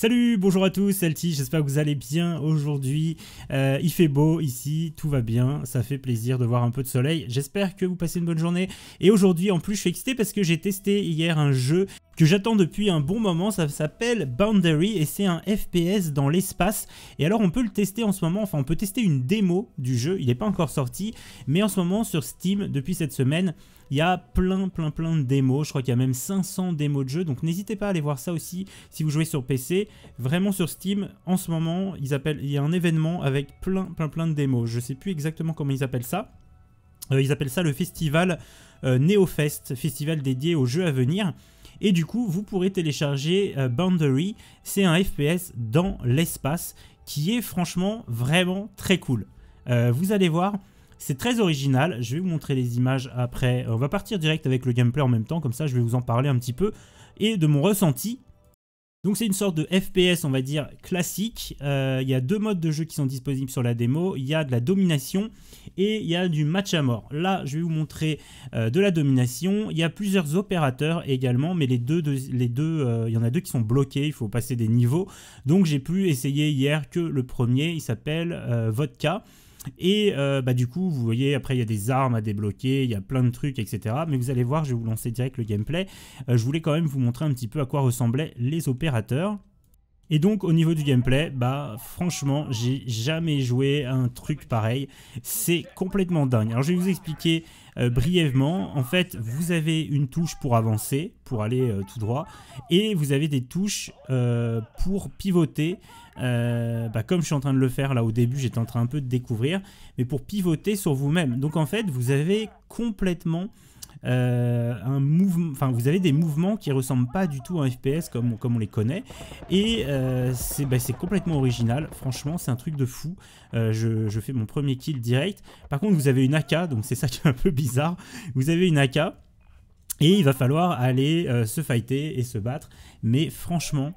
Salut, bonjour à tous, Celti, j'espère que vous allez bien aujourd'hui. Euh, il fait beau ici, tout va bien, ça fait plaisir de voir un peu de soleil. J'espère que vous passez une bonne journée. Et aujourd'hui, en plus, je suis excité parce que j'ai testé hier un jeu que j'attends depuis un bon moment, ça s'appelle Boundary et c'est un FPS dans l'espace. Et alors on peut le tester en ce moment, enfin on peut tester une démo du jeu, il n'est pas encore sorti, mais en ce moment sur Steam, depuis cette semaine, il y a plein, plein, plein de démos. Je crois qu'il y a même 500 démos de jeux. Donc n'hésitez pas à aller voir ça aussi si vous jouez sur PC. Vraiment sur Steam, en ce moment, il y a un événement avec plein, plein, plein de démos. Je sais plus exactement comment ils appellent ça. Euh, ils appellent ça le festival euh, NeoFest, festival dédié aux jeux à venir. Et du coup, vous pourrez télécharger euh, Boundary. C'est un FPS dans l'espace qui est franchement vraiment très cool. vous allez voir, c'est très original, je vais vous montrer les images après. On va partir direct avec le gameplay en même temps, comme ça je vais vous en parler un petit peu. Et de mon ressenti. Donc c'est une sorte de FPS, on va dire, classique. Euh, il y a deux modes de jeu qui sont disponibles sur la démo. Il y a de la domination et il y a du match à mort. Là, je vais vous montrer euh, de la domination. Il y a plusieurs opérateurs également, mais les deux, les deux euh, il y en a deux qui sont bloqués. Il faut passer des niveaux. Donc j'ai pu essayer hier que le premier, il s'appelle Vodka. Et euh, bah, du coup, vous voyez, après, il y a des armes à débloquer, il y a plein de trucs, etc. Mais vous allez voir, je vais vous lancer direct le gameplay. Euh, je voulais quand même vous montrer un petit peu à quoi ressemblaient les opérateurs. Et donc au niveau du gameplay, bah franchement, j'ai jamais joué un truc pareil. C'est complètement dingue. Alors je vais vous expliquer euh, brièvement. En fait, vous avez une touche pour avancer, pour aller tout droit, et vous avez des touches pour pivoter euh, bah, comme je suis en train de le faire là au début, j'étais en train un peu de découvrir, mais pour pivoter sur vous-même. Donc en fait, vous avez complètement euh, un mouvement, enfin vous avez des mouvements qui ressemblent pas du tout à un FPS comme, comme on les connaît, et euh, bah, c'est complètement original. Franchement, c'est un truc de fou. Je, je, fais mon premier kill direct. Par contre, vous avez une AK, donc c'est ça qui est un peu bizarre. Vous avez une AK. Et il va falloir aller se fighter et se battre. Mais franchement,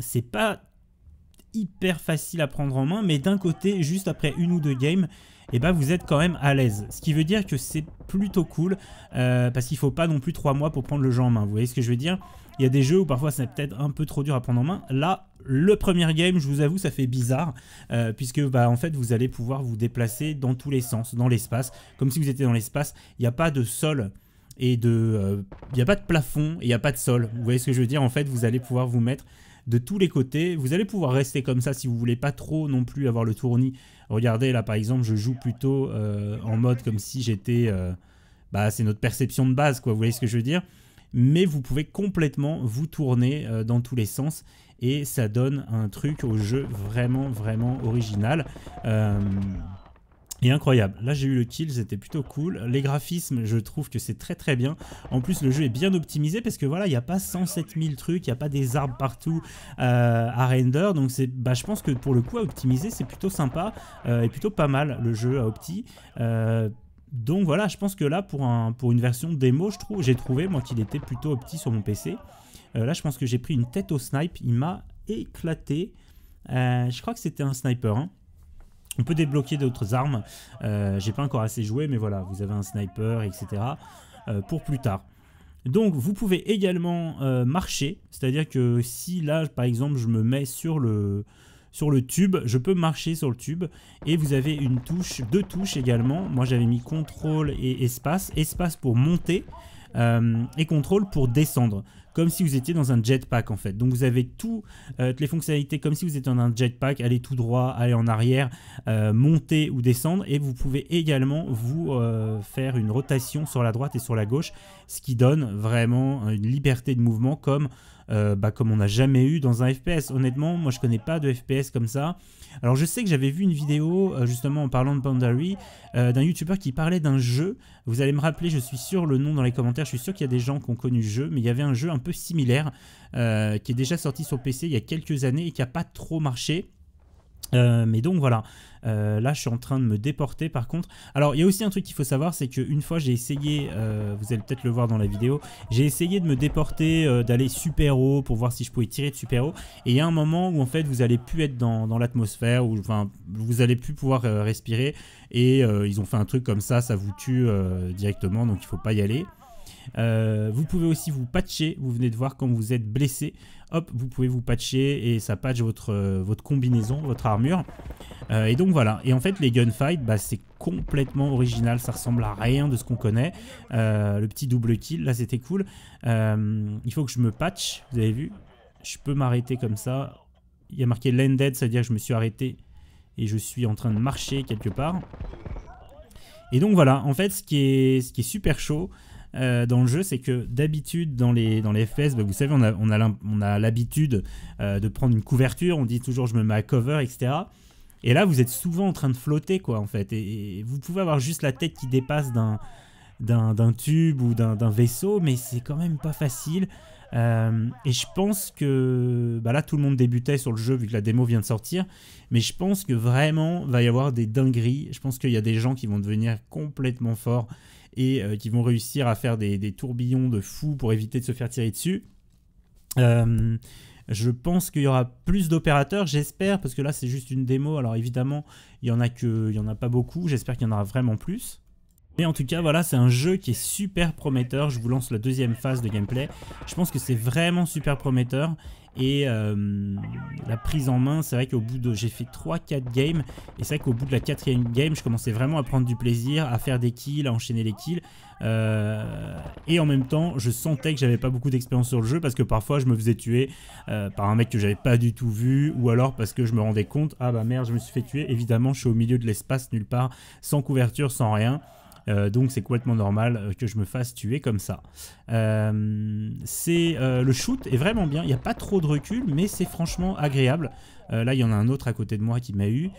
c'est pas hyper facile à prendre en main, mais d'un côté, juste après une ou deux games, et eh ben vous êtes quand même à l'aise. Ce qui veut dire que c'est plutôt cool, euh, parce qu'il faut pas non plus trois mois pour prendre le jeu en main. Vous voyez ce que je veux dire? Il y a des jeux où parfois c'est peut-être un peu trop dur à prendre en main. Là, le premier game, je vous avoue, ça fait bizarre, euh, puisque bah, en fait vous allez pouvoir vous déplacer dans tous les sens, dans l'espace, comme si vous étiez dans l'espace. Il n'y a pas de sol et de... Euh, il n'y a pas de plafond et il n'y a pas de sol. Vous voyez ce que je veux dire? En fait, vous allez pouvoir vous mettre de tous les côtés. Vous allez pouvoir rester comme ça si vous voulez pas trop non plus avoir le tournis. Regardez là par exemple, je joue plutôt euh, en mode comme si j'étais... Euh, bah c'est notre perception de base quoi, vous voyez ce que je veux dire mais vous pouvez complètement vous tourner euh, dans tous les sens et ça donne un truc au jeu vraiment vraiment original et incroyable. Là j'ai eu le kill, c'était plutôt cool. Les graphismes, je trouve que c'est très très bien. En plus le jeu est bien optimisé parce que voilà, il n'y a pas 107 000 trucs, il n'y a pas des arbres partout euh, à render. Donc c'est, bah, je pense que pour le coup à optimiser c'est plutôt sympa euh, et plutôt pas mal le jeu à opti. Euh, donc voilà, je pense que là pour une version démo, je trouve, j'ai trouvé moi qu'il était plutôt opti sur mon PC. là je pense que j'ai pris une tête au snipe, il m'a éclaté. je crois que c'était un sniper. Hein. On peut débloquer d'autres armes. Euh, J'ai pas encore assez joué, mais voilà, vous avez un sniper, etc. Euh, pour plus tard. Donc vous pouvez également euh, marcher, c'est-à-dire que si là par exemple je me mets sur le, tube, je peux marcher sur le tube et vous avez une touche, deux touches également. Moi j'avais mis contrôle et espace, espace pour monter et contrôle pour descendre comme si vous étiez dans un jetpack en fait. Donc vous avez toutes euh, les fonctionnalités comme si vous étiez dans un jetpack, aller tout droit, aller en arrière, euh, monter ou descendre et vous pouvez également vous faire une rotation sur la droite et sur la gauche, ce qui donne vraiment une liberté de mouvement comme euh, bah, comme on n'a jamais eu dans un FPS. Honnêtement, moi je connais pas de FPS comme ça. Alors je sais que j'avais vu une vidéo euh, justement en parlant de Boundary euh, d'un youtubeur qui parlait d'un jeu. Vous allez me rappeler, je suis sûr le nom dans les commentaires, je suis sûr qu'il y a des gens qui ont connu le jeu, mais il y avait un jeu un similaire qui est déjà sorti sur PC il y a quelques années et qui n'a pas trop marché. Euh, mais donc voilà, euh, là je suis en train de me déporter par contre. Alors il y a aussi un truc qu'il faut savoir, c'est qu'une fois j'ai essayé, euh, vous allez peut-être le voir dans la vidéo, j'ai essayé de me déporter, d'aller super haut pour voir si je pouvais tirer de super haut. Et il y a un moment où en fait vous allez plus être dans, l'atmosphère, ou enfin vous allez plus pouvoir respirer. Et ils ont fait un truc comme ça, ça vous tue directement, donc il faut pas y aller. Vous pouvez aussi vous patcher, vous venez de voir quand vous êtes blessé, hop, vous pouvez vous patcher et ça patch votre, votre combinaison, votre armure. et donc voilà, et en fait les gunfights, bah, c'est complètement original, ça ressemble à rien de ce qu'on connaît. le petit double kill, là c'était cool. il faut que je me patch, vous avez vu? Je peux m'arrêter comme ça. Il y a marqué landed, ça veut dire que je me suis arrêté et je suis en train de marcher quelque part. Et donc voilà, en fait, ce qui est, ce qui est super chaud euh, dans le jeu, c'est que d'habitude, dans les, dans les FPS, bah, vous savez, on a, on a l'habitude euh, de prendre une couverture, on dit toujours je me mets à cover, etc. Et là, vous êtes souvent en train de flotter, quoi, en fait. Et, vous pouvez avoir juste la tête qui dépasse d'un d'un tube ou d'un vaisseau, mais c'est quand même pas facile. Euh, et je pense que bah là tout le monde débutait sur le jeu vu que la démo vient de sortir, mais je pense que vraiment va y avoir des dingueries. Je pense qu'il y a des gens qui vont devenir complètement forts et euh, qui vont réussir à faire des, tourbillons de fou pour éviter de se faire tirer dessus. Euh, je pense qu'il y aura plus d'opérateurs, j'espère, parce que là c'est juste une démo. Alors évidemment, il y en a que, il en a pas beaucoup. J'espère qu'il y en aura vraiment plus. Mais en tout cas, voilà, c'est un jeu qui est super prometteur. Je vous lance la deuxième phase de gameplay. Je pense que c'est vraiment super prometteur. Et euh, la prise en main, c'est vrai qu'au bout de... J'ai fait 3-4 games. Et c'est vrai qu'au bout de la quatrième game, je commençais vraiment à prendre du plaisir, à faire des kills, à enchaîner les kills. Euh, et en même temps, je sentais que j'avais pas beaucoup d'expérience sur le jeu parce que parfois je me faisais tuer euh, par un mec que j'avais pas du tout vu ou alors parce que je me rendais compte, ah bah merde, je me suis fait tuer. Évidemment, je suis au milieu de l'espace nulle part, sans couverture, sans rien. Euh, donc c'est complètement normal euh, que je me fasse tuer comme ça. Euh, c'est le shoot est vraiment bien. Il n'y a pas trop de recul, mais c'est franchement agréable. là, il y en a un autre à côté de moi qui m'a eu.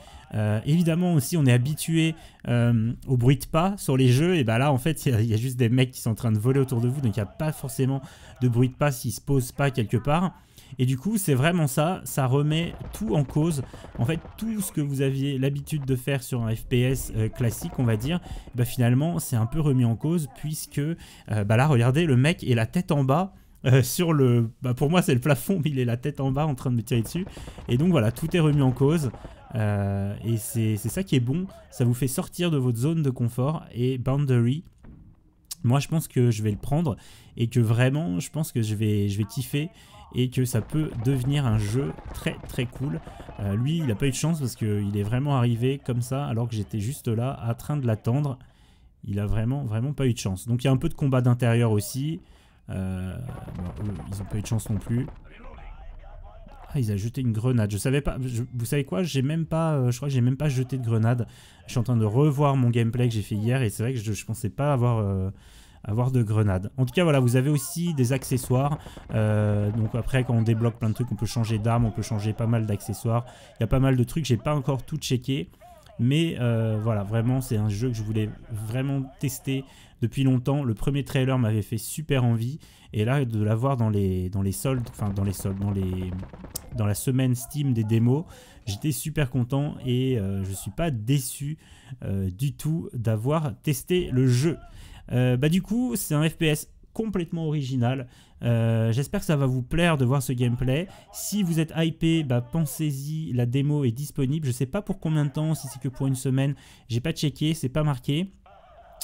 évidemment aussi, on est habitué au bruit de pas sur les jeux. Et bah là, en fait, il y, a juste des mecs qui sont en train de voler autour de vous, donc il n'y a pas forcément de bruit de pas s'ils se posent pas quelque part. Et du coup, c'est vraiment ça, ça remet tout en cause. En fait, tout ce que vous aviez l'habitude de faire sur un FPS euh, classique, on va dire, bah finalement, c'est un peu remis en cause puisque, euh, bah là, regardez, le mec est la tête en bas. Euh, sur le... Bah pour moi c'est le plafond mais il est la tête en bas en train de me tirer dessus. Et donc voilà tout est remis en cause. Et c'est ça qui est bon. Ça vous fait sortir de votre zone de confort et Boundary. Moi je pense que je vais le prendre et que vraiment je pense que je vais, je vais kiffer et que ça peut devenir un jeu très très cool. Euh, lui, il n'a pas eu de chance parce qu'il est vraiment arrivé comme ça alors que j'étais juste là en train de l'attendre. Il a vraiment vraiment pas eu de chance. Donc il y a un peu de combat d'intérieur aussi. Euh, ils n'ont pas eu de chance non plus. Ah, ils ont jeté une grenade. Je savais pas. vous savez quoi? J'ai même pas. Euh, je crois que j'ai même pas jeté de grenade. Je suis en train de revoir mon gameplay que j'ai fait hier et c'est vrai que je, je pensais pas avoir avoir de grenades. En tout cas, voilà, vous avez aussi des accessoires. Euh, donc après, quand on débloque plein de trucs, on peut changer d'arme, on peut changer pas mal d'accessoires. Il y a pas mal de trucs, j'ai pas encore tout checké. Mais euh, voilà, vraiment, c'est un jeu que je voulais vraiment tester depuis longtemps. Le premier trailer m'avait fait super envie. Et là, de l'avoir dans les, soldes, enfin dans les soldes, dans, les, dans la semaine Steam des démos, j'étais super content et euh, je suis pas déçu du tout d'avoir testé le jeu. Euh, bah du coup, c'est un FPS complètement original. Euh, j'espère que ça va vous plaire de voir ce gameplay. Si vous êtes hypé, bah, pensez-y, la démo est disponible. Je sais pas pour combien de temps, si c'est que pour une semaine, j'ai pas checké, c'est pas marqué.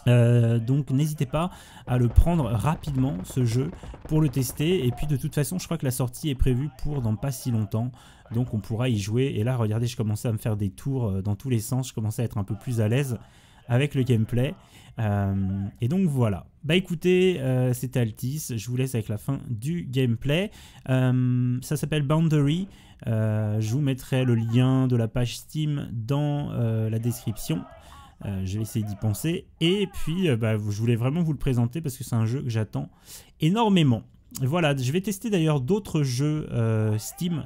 Euh, donc n'hésitez pas à le prendre rapidement ce jeu pour le tester et puis de toute façon je crois que la sortie est prévue pour dans pas si longtemps donc on pourra y jouer et là regardez je commençais à me faire des tours dans tous les sens je commençais à être un peu plus à l'aise avec le gameplay. Euh, et donc voilà. Bah écoutez, euh, c'était Altis. Je vous laisse avec la fin du gameplay. Euh, ça s'appelle Boundary. je vous mettrai le lien de la page Steam dans la description. je vais essayer d'y penser. Et puis, bah, je voulais vraiment vous le présenter parce que c'est un jeu que j'attends énormément. Voilà, je vais tester d'ailleurs d'autres jeux Steam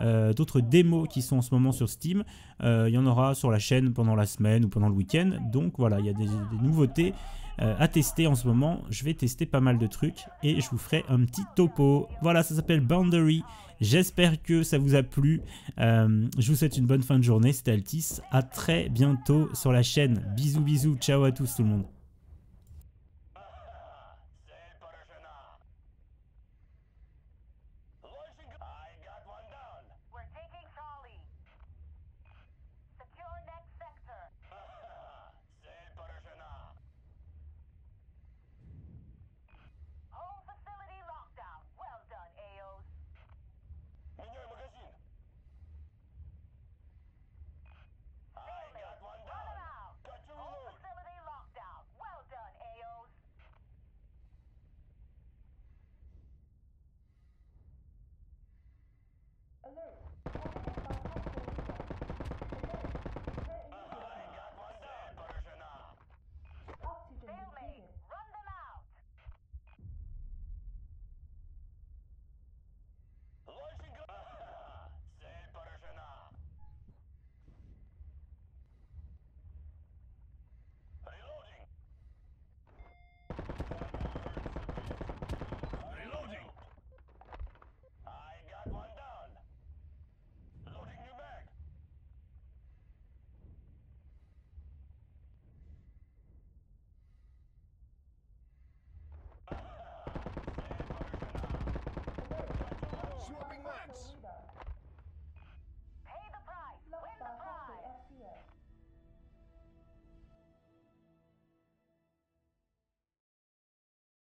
euh, d'autres démos qui sont en ce moment sur Steam. Euh, il y en aura sur la chaîne pendant la semaine ou pendant le week-end. Donc voilà, il y a des, nouveautés euh, à tester en ce moment. Je vais tester pas mal de trucs et je vous ferai un petit topo. Voilà, ça s'appelle Boundary. J'espère que ça vous a plu. je vous souhaite une bonne fin de journée. C'était Altis. À très bientôt sur la chaîne. Bisous, bisous. Ciao à tous tout le monde.